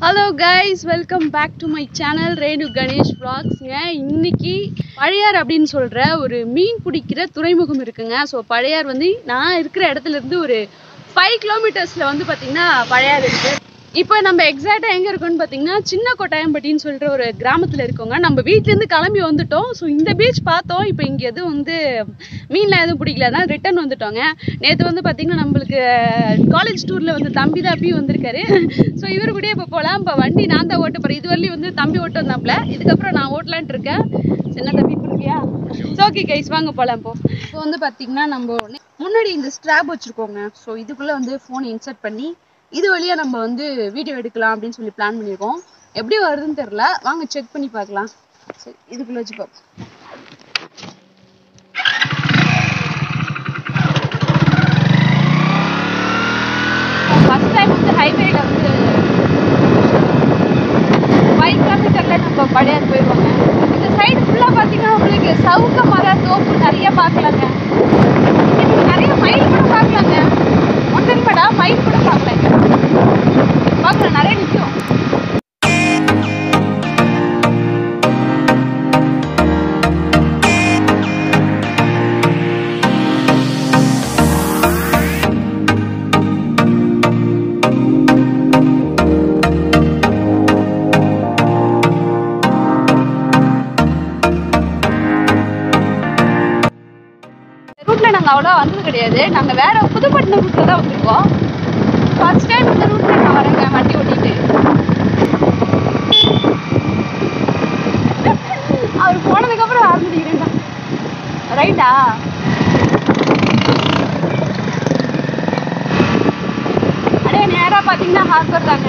Hello guys welcome back to my channel Renu Ganesh ப்ளாக்ஸுங்க இன்னைக்கு பழையார் அப்படின்னு சொல்கிற ஒரு மீன் பிடிக்கிற துறைமுகம் இருக்குங்க. ஸோ பழையார் வந்து நான் இருக்கிற இடத்துல இருந்து ஒரு ஃபைவ் கிலோமீட்டர்ஸில் வந்து பார்த்திங்கன்னா பழையார் இருக்குது இப்போ நம்ம எக்ஸாக்டாக எங்கே இருக்கோம்னு பார்த்தீங்கன்னா சின்ன கொட்டாயம்பட்டின்னு சொல்கிற ஒரு கிராமத்தில் இருக்கோங்க. நம்ம வீட்டிலேருந்து கிளம்பி வந்துட்டோம். ஸோ இந்த பீச் பார்த்தோம். இப்போ இங்கே எதுவும் வந்து மீன்லாம் எதுவும் பிடிக்கல. தான் ரிட்டர்ன் வந்துட்டோங்க. நேற்று வந்து பார்த்திங்கன்னா நம்மளுக்கு காலேஜ் டூரில் வந்து தம்பி தான் அப்பயும் வந்திருக்காரு. ஸோ இவர் கூட இப்போ போகலாம். இப்போ வண்டி நான் தான் ஓட்ட போகிறேன் இது வந்து தம்பி ஓட்டு வந்தாப்புல. இதுக்கப்புறம் நான் ஓட்டலான்ட்டு இருக்கேன். சின்ன தம்பி கொடுப்பியா ஓகே கைஸ் வாங்க போகலாம் இப்போ இப்போ வந்து பார்த்தீங்கன்னா நம்ம முன்னாடி இந்த ஸ்ட்ராப் வச்சுருக்கோங்க. ஸோ இதுக்குள்ளே வந்து ஃபோனை இன்சர்ட் பண்ணி இது வழியா நம்ம வந்து வீடியோ எடுக்கலாம் அப்படின்னு சொல்லி பிளான் பண்ணியிருக்கோம் எப்படி வருதுன்னு தெரில வாங்க செக் பண்ணி பார்க்கலாம். சரி இதுக்குள்ள வச்சு பார்ப்போம் நாங்கள் அவ்வளோ வந்தது கிடையாது. நாங்கள் வேறு புதுப்பட்டினம் ரூட்டில் தான் வந்திருக்கோம். ஃபர்ஸ்ட் டைம் இந்த ரூட்டில் நான் வரேங்க வண்டி ஓட்டிட்டு. அவர் போனதுக்கப்புறம் ஆரம்பிக்கிறேன் ரைட்டா அடே நேராக பார்த்தீங்கன்னா ஹார்பர் தாங்க.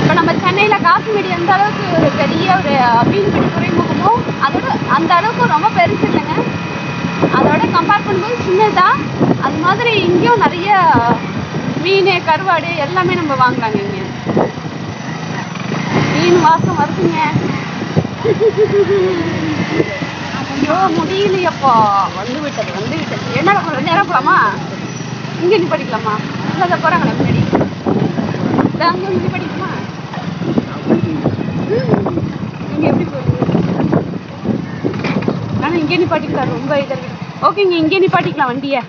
இப்போ நம்ம சென்னையில் காசிமேடு எந்த அளவுக்கு ஒரு பெரிய ஒரு மீன்பிடி துறைமுகமோ அதோட அந்த அளவுக்கு ரொம்ப பெருசு இல்லைங்க. அதோட கம்பேர் பண்ணும்போது சின்னதா அது மாதிரி இங்கேயும் நிறைய மீன் கருவாடு எல்லாமே நம்ம வாங்கலாங்க இங்க. மீன் வாசம் வருதுங்க. ஐயோ முடியலையப்பா. வந்து விட்டது வந்து விட்டது. என்ன கொஞ்சம் நேரம் போகலாமா இங்க நீ படிக்கலாமா? இல்லை போறாங்க முன்னாடி. இதோ அங்க இங்கே படிக்கலாமா? இங்க எப்படி போகுது? இங்கே நிப்பாட்டிக்கலாம் ரொம்ப இதாக இருக்கு ஓகேங்க இங்கே நிப்பாட்டிக்கலாம் வண்டியை.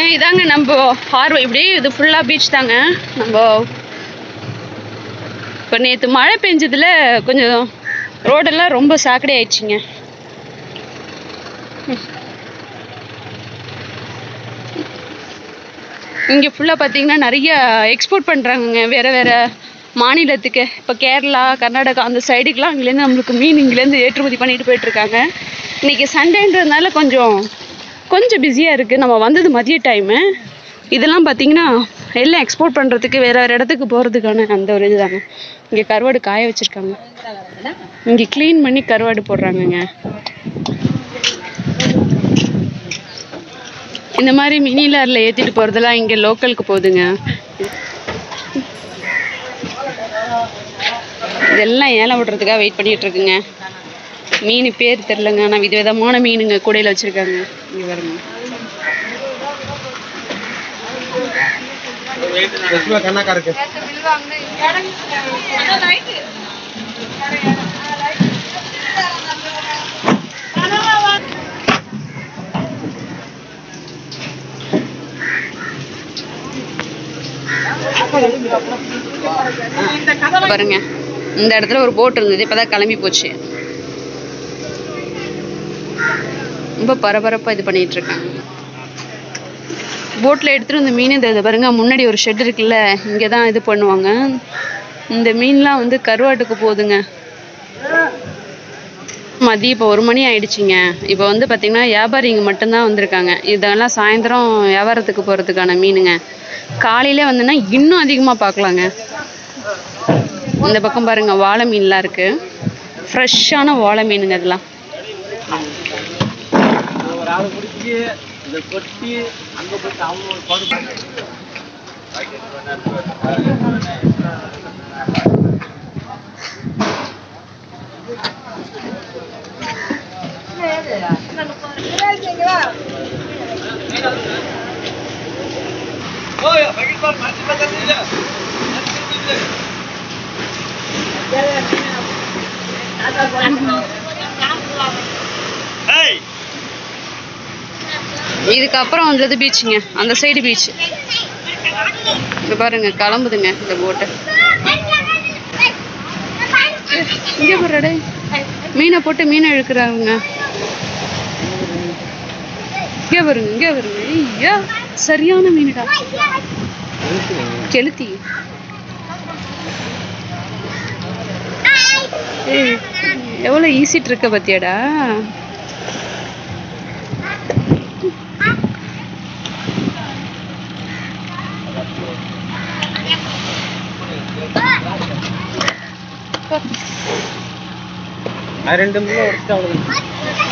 ஏன் இதாங்க நம்ம ஹார்வை இப்படி இது ஃபுல்லாக பீச் தாங்க. நம்ம இப்போ நேற்று மழை பெஞ்சதுல கொஞ்சம் ரோடெல்லாம் ரொம்ப சாக்கடை ஆயிடுச்சுங்க. இங்கே ஃபுல்லாக பார்த்தீங்கன்னா நிறைய எக்ஸ்போர்ட் பண்ணுறாங்கங்க வேறு வேறு மாநிலத்துக்கு. இப்போ கேரளா கர்நாடகா அந்த சைடுக்கெலாம் அங்கேருந்து நம்மளுக்கு மீன் இங்கேருந்து ஏற்றுமதி பண்ணிட்டு போயிட்டுருக்காங்க. இன்றைக்கி சண்டேன்றதுனால கொஞ்சம் கொஞ்சம் பிஸியாக இருக்குது நம்ம வந்தது மதிய டைமு இதெல்லாம் பார்த்தீங்கன்னா எல்லாம் எக்ஸ்போர்ட் பண்ணுறதுக்கு வேறு வேறு இடத்துக்கு போகிறதுக்கான அந்த ஒரு இதுதாங்க. இங்கே கருவாடு காய வச்சுருக்காங்க. இங்கே க்ளீன் பண்ணி கருவாடு போடுறாங்கங்க. இந்த மாதிரி மினி லாரில் ஏற்றிட்டு போகிறதெல்லாம் இங்கே லோக்கலுக்கு போகுதுங்க. இதெல்லாம் ஏலம் விடுறதுக்காக வெயிட் பண்ணிட்டு இருக்குங்க மீன் பேர் தெரிலங்க ஆனால் விதவிதமான மீனுங்க கூடையில் வச்சுருக்காங்க. இங்கே இருக்கு. பாருங்க. இந்த இடத்துல ஒரு போட் இருந்தது இப்பதான் கிளம்பி போச்சு. ரொம்ப பரபரப்பாக இது பண்ணிட்டு இருக்காங்க போட்டில் எடுத்துகிட்டு வந்த மீன் இந்த இது பாருங்க முன்னாடி ஒரு ஷெட் இருக்குல்ல இங்கே தான் இது பண்ணுவாங்க. இந்த மீன்லாம் வந்து கருவாட்டுக்கு போகுதுங்க மதியம் இப்போ ஒரு மணி ஆயிடுச்சுங்க. இப்போ வந்து பார்த்தீங்கன்னா வியாபாரிங்க மட்டும்தான் வந்திருக்காங்க. இதெல்லாம் சாயந்தரம் வியாபாரத்துக்கு போகிறதுக்கான மீனுங்க. காலையில் வந்துன்னா இன்னும் அதிகமாக பார்க்கலாங்க இந்த பக்கம் பாருங்க வாழை மீன்லாம் இருக்கு. ஃப்ரெஷ்ஷான வாழை மீனுங்க இதெல்லாம். ஒரு ஆள் பிடிச்சி இதை கொட்டி இதுக்கப்புறம் வந்தது பீச்சுங்க. அந்த சைடு பீச் இங்க பாருங்க கிளம்புதுங்க இந்த போட்டு இங்க போடுறடே மீனை போட்டு மீனை இழுக்கிறாங்க. இங்க பாருங்க இங்க பாருங்க ஐயா சரியான மீனுடா. கெளுத்தி. ஏய், எவ்வளவு ஈசிட்டு இருக்க பாத்தியாடா? ரெண்டு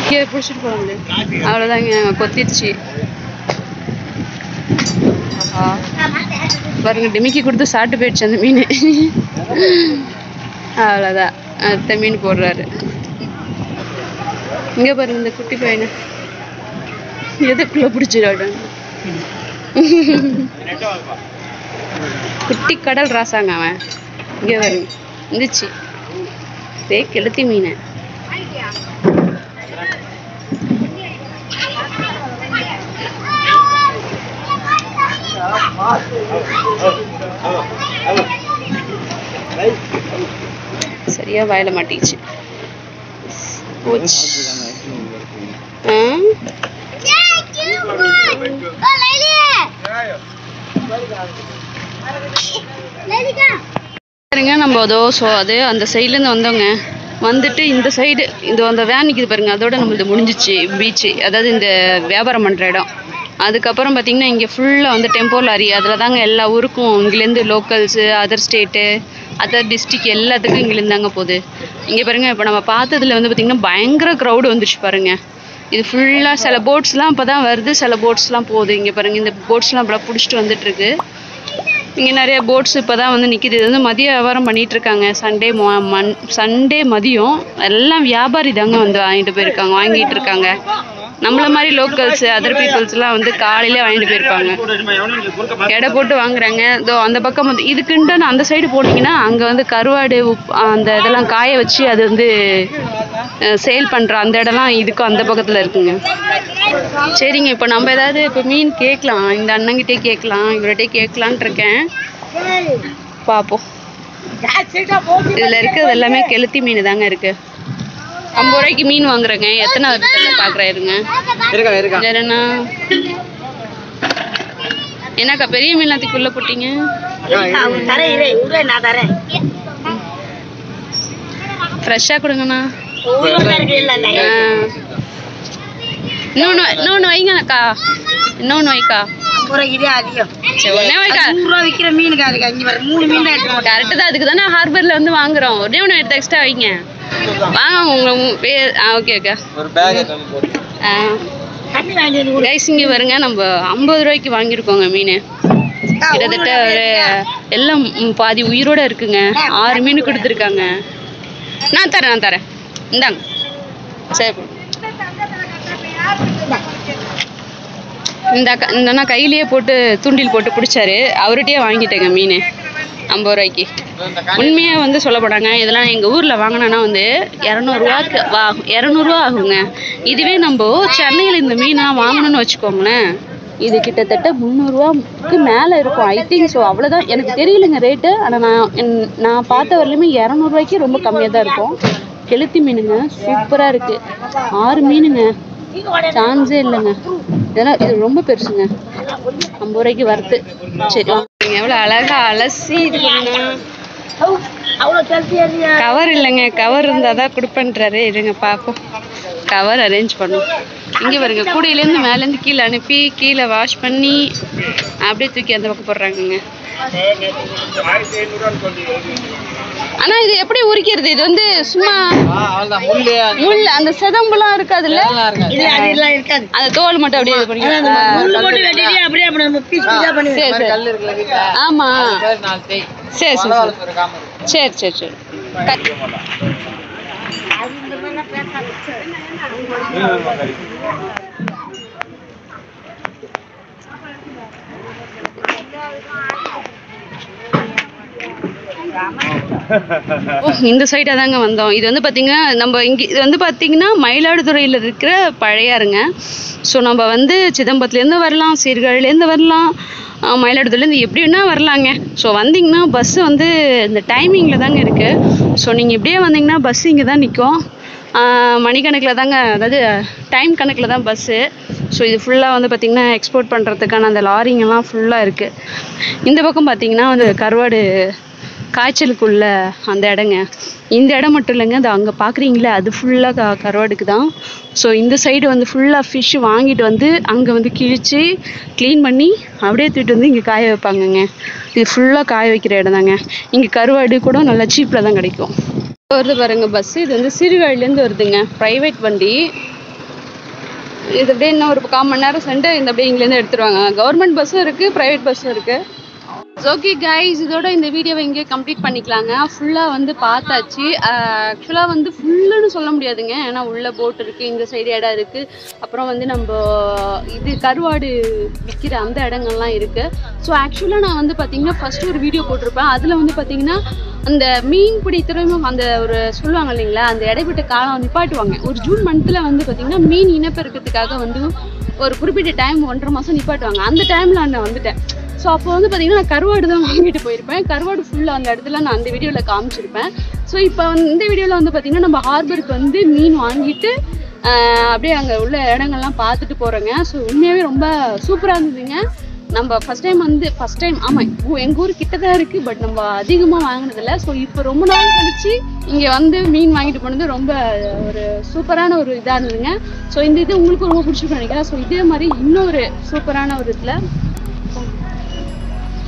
கீழே பிடிச்சிட்டு போக முடியாது. அவ்வளோதாங்க கொத்திடுச்சு. பாருங்க டிமிக்கி கொடுத்து சாப்பிட்டு போயிடுச்சு அந்த மீன். அவ்வளோதான் அடுத்த மீன் போடுறாரு. இங்க பாருங்க இந்த குட்டி பையனை. எதுக்குள்ள பிடிச்சிடாடு குட்டி கடல் ராசாங்க அவன். இங்க பாருங்க இருந்துச்சு இதே கெளுத்தி மீன். சரியா வாயில மாட்டிச்சு பாருங்க நம்ம அதோ ஸோ அது அந்த சைட்லேருந்து வந்தோங்க வந்துட்டு இந்த சைடு இது அந்த வேன் நிற்கிது பாருங்க அதோட நம்மளது முடிஞ்சிச்சு பீச்சு அதாவது இந்த வியாபாரம் பண்ணுற இடம். அதுக்கப்புறம் பார்த்தீங்கன்னா இங்கே ஃபுல்லாக வந்து டெம்போ லாரி அதில் தாங்க எல்லா ஊருக்கும் இங்கேருந்து locals other state other district எல்லாத்துக்கும் இங்கேருந்து தாங்க போகுது. இங்கே பாருங்கள் இப்போ நம்ம பார்த்ததுல வந்து பார்த்திங்கன்னா பயங்கர க்ரௌடு வந்துருச்சு பாருங்கள் இது ஃபுல்லாக சில போட்ஸ்லாம் இப்போ தான் வருது சில போட்ஸ்லாம் போகுது. இங்கே பாருங்க இந்த போட்ஸ்லாம் இப்போலாம் பிடிச்சிட்டு வந்துட்டுருக்கு. இங்கே நிறைய போட்ஸ் இப்போ தான் வந்து நிற்கிது இது வந்து மதிய வியாபாரம் பண்ணிகிட்ருக்காங்க சண்டே மொ மண் சண்டே மதியம் எல்லாம் வியாபாரி தாங்க வந்து வாங்கிட்டு போயிருக்காங்க வாங்கிட்டு இருக்காங்க. நம்மள மாதிரி லோக்கல்ஸ் அதர் பீப்புள்ஸ்லாம் வந்து காலையிலே வாங்கிட்டு போயிருப்பாங்க. எடை போட்டு வாங்குறாங்க. இதோ அந்த பக்கம் வந்து இதுக்குன்ட்டு அந்த சைடு போனீங்கன்னா அங்கே வந்து கருவாடு உப் அந்த இதெல்லாம் காய வச்சு அது வந்து சேல் பண்ணுற அந்த இடம்லாம் இதுக்கும் அந்த பக்கத்தில் இருக்குங்க. சரிங்க இப்போ நம்ம ஏதாவது இப்போ மீன் கேட்கலாம். இந்த அண்ணங்கிட்டே கேட்கலாம். இவர்கிட்டே கேட்கலான்ட்டு இருக்கேன். பார்ப்போம் இதில் இருக்கிறது எல்லாமே கெளுத்தி மீன் தாங்க இருக்கு. ஐம்பது ரூபாய்க்கு மீன் வாங்குறேங்க. எத்தனை வருஷத்தில் பார்க்குறாருங்க இருக்கா இருக்கா வேறண்ணா என்னக்கா பெரிய மீன் அதுக்குள்ள போட்டீங்க? ஃப்ரெஷ்ஷாக கொடுங்கண்ணா. இன்னொன்று இன்னொன்று வைங்கண்ணாக்கா. இன்னொன்று வைக்கா. கரெக்டு தான் அதுக்கு தானே ஹார்பரில் வந்து வாங்குறோம். ஒரே ஒன்று எடுத்து எக்ஸ்ட்ரா வைங்க. வாங்க உங்க பேர் ஆ ஓகே ஓகே. கைஸ் இங்கே வருங்க நம்ம ஐம்பது ரூபாய்க்கு வாங்கியிருக்கோங்க மீன். கிட்டத்தட்ட ஒரு எல்லாம் பாதி உயிரோட இருக்குங்க. ஆறு மீன் கொடுத்துருக்காங்க. நான் தரேன் நான் தரேன். இந்தாங்க. சரி. இந்த இந்த கையிலேயே போட்டு தூண்டில் போட்டு பிடிச்சாரு அவர்கிட்டயே வாங்கிட்டேங்க மீன். ஐம்பது ரூபாய்க்கு. உண்மையாக வந்து சொல்ல போனாங்க இதெல்லாம் எங்கள் ஊரில் வாங்கினோன்னா வந்து இரநூறுவாக்கு வா இரநூறுவா ஆகுங்க. இதுவே நம்ம சென்னையில் இந்த மீனாக வாங்கணும்னு வச்சுக்கோங்களேன். இது கிட்டத்தட்ட முந்நூறுரூவாக்கு மேலே இருக்கும் ஐ திங்க் ஸோ அவ்வளோதான் எனக்கு தெரியலங்க ரேட்டு ஆனால் நான் என்- நான் பார்த்த வரலையுமே இரநூறுவாய்க்கு ரொம்ப கம்மியாக தான் இருக்கும். கெளுத்தி மீனுங்க சூப்பராக இருக்குது ஆறு மீனுங்க. சான்ஸே இல்லைங்க. இதெல்லாம் இது ரொம்ப பெருசுங்க. ஐம்பது ரூபாய்க்கு வருது சரி வாங்க எவ்வளோ அழகா அலசி இது பண்ணணும் கவர் இல்லைங்க கவர் இருந்தால் தான் கொடுப்பேன்றாரு. இருங்க பார்ப்போம் கவர் அரேஞ்ச் பண்ணும். இங்கே பாருங்க கூடையிலேருந்து மேலேருந்து கீழே அனுப்பி கீழே வாஷ் பண்ணி அப்படியே தூக்கி அந்த பக்கம் போடுறாங்கங்க. ஆனா இது எப்படி உரிக்கிறது? இது வந்து சும்மா முள் அந்த செதம்புலாம் இருக்காது. இருக்காது. அந்த தோல் மட்டும் அப்படியே இது ஆமா. சரி சரி சரி. சரி சரி இந்த சைடாக தாங்க வந்தோம். இது வந்து பார்த்தீங்கன்னா நம்ம இங்கே இது வந்து பார்த்தீங்கன்னா மயிலாடுதுறையில் இருக்கிற பழையாருங்க ஸோ நம்ம வந்து சிதம்பரத்துலேருந்து வரலாம் சீர்காழிலேருந்து வரலாம் மயிலாடுதுறையிலேருந்து எப்படி வேணால் வரலாங்க. ஸோ வந்தீங்கன்னா பஸ்ஸு வந்து இந்த டைமிங்கில் தாங்க இருக்குது ஸோ நீங்கள் இப்படியே வந்தீங்கன்னா பஸ் இங்கே தான் நிற்கும் மணிக்கணக்கில் தாங்க அதாவது டைம் கணக்கில் தான் பஸ்ஸு ஸோ இது ஃபுல்லாக வந்து பார்த்திங்கன்னா எக்ஸ்போர்ட் பண்ணுறதுக்கான அந்த லாரிங்கெல்லாம் ஃபுல்லாக இருக்குது இந்த பக்கம் பார்த்தீங்கன்னா வந்து கருவாடு காய்ச்சலுக்குள்ள அந்த இடங்க. இந்த இடம் மட்டும் இல்லைங்க அது அங்கே பார்க்குறீங்களே அது ஃபுல்லாக க கருவாடுக்கு தான். ஸோ இந்த சைடு வந்து ஃபுல்லாக ஃபிஷ் வாங்கிட்டு வந்து அங்கே வந்து கிழிச்சு க்ளீன் பண்ணி அப்படியே தூக்கிட்டு வந்து இங்கே காய வைப்பாங்கங்க. இது ஃபுல்லாக காய வைக்கிற இடம் தாங்க. இங்கே கருவாடு கூட நல்லா சீப்பில் தான் கிடைக்கும். வருது பாருங்க பஸ் இது வந்து சீர்காழிலேருந்து வருதுங்க. ப்ரைவேட் வண்டி. இது அப்படியே இன்னும் ஒரு கால் மணி நேரம் சென்று இந்த அப்படியே இங்கேருந்து எடுத்துருவாங்க. கவர்மெண்ட் பஸ்ஸும் இருக்குது ப்ரைவேட் பஸ்ஸும் இருக்குது ஓகே கைஸ் இதோட இந்த வீடியோவை இங்கே கம்ப்ளீட் பண்ணிக்கலாங்க. ஃபுல்லாக வந்து பார்த்தாச்சு. ஆக்சுவலாக வந்து ஃபுல்லுன்னு சொல்ல முடியாதுங்க. ஏன்னா உள்ளே போட் இருக்குது இந்த சைடு இடம் இருக்குது அப்புறம் வந்து நம்ம இது கருவாடு விற்கிற அந்த இடங்கள்லாம் இருக்குது ஸோ ஆக்சுவலாக நான் வந்து பார்த்திங்கன்னா ஃபஸ்ட்டு ஒரு வீடியோ போட்டிருப்பேன். அதில் வந்து பார்த்திங்கன்னா அந்த மீன்பிடி துறைமுகம் அந்த ஒரு சொல்லுவாங்க இல்லைங்களா அந்த இடைப்பட்ட காலம் நிப்பாட்டுவாங்க. ஒரு ஜூன் மந்த்தில் வந்து பார்த்தீங்கன்னா மீன் இனப்பெருக்கத்துக்காக வந்து ஒரு குறிப்பிட்ட டைம் ஒன்றரை மாதம் நிப்பாட்டுவாங்க. அந்த டைமில் நான் வந்துட்டேன். ஸோ அப்போ வந்து பார்த்தீங்கன்னா நான் கருவாடு தான் வாங்கிட்டு போயிருப்பேன். கருவாடு ஃபுல்லாக அந்த இடத்துல நான் அந்த வீடியோவில் காமிச்சிருப்பேன். ஸோ இப்போ வந்து இந்த வீடியோவில் வந்து பார்த்தீங்கன்னா நம்ம ஹார்பருக்கு வந்து மீன் வாங்கிட்டு அப்படியே அங்கே உள்ள இடங்கள்லாம் பார்த்துட்டு போகிறோங்க ஸோ உண்மையாகவே ரொம்ப சூப்பராக இருந்ததுங்க. நம்ம ஃபஸ்ட் டைம் வந்து ஃபஸ்ட் டைம் ஆமாம் எங்கள் ஊர் கிட்ட தான் இருக்குது பட் நம்ம அதிகமாக வாங்கினதில்ல. ஸோ இப்போ ரொம்ப நாள் கழிச்சு இங்கே வந்து மீன் வாங்கிட்டு போனது ரொம்ப ஒரு சூப்பரான ஒரு இதாக இருந்ததுங்க. ஸோ இந்த இது உங்களுக்கு ரொம்ப பிடிச்சிருக்கும் நினைக்கிறேன். ஸோ இதே மாதிரி இன்னொரு சூப்பரான ஒரு இதில்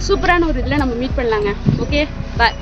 சூப்பரான ஒரு இதில் நம்ம மீட் பண்ணலாங்க. Okay bye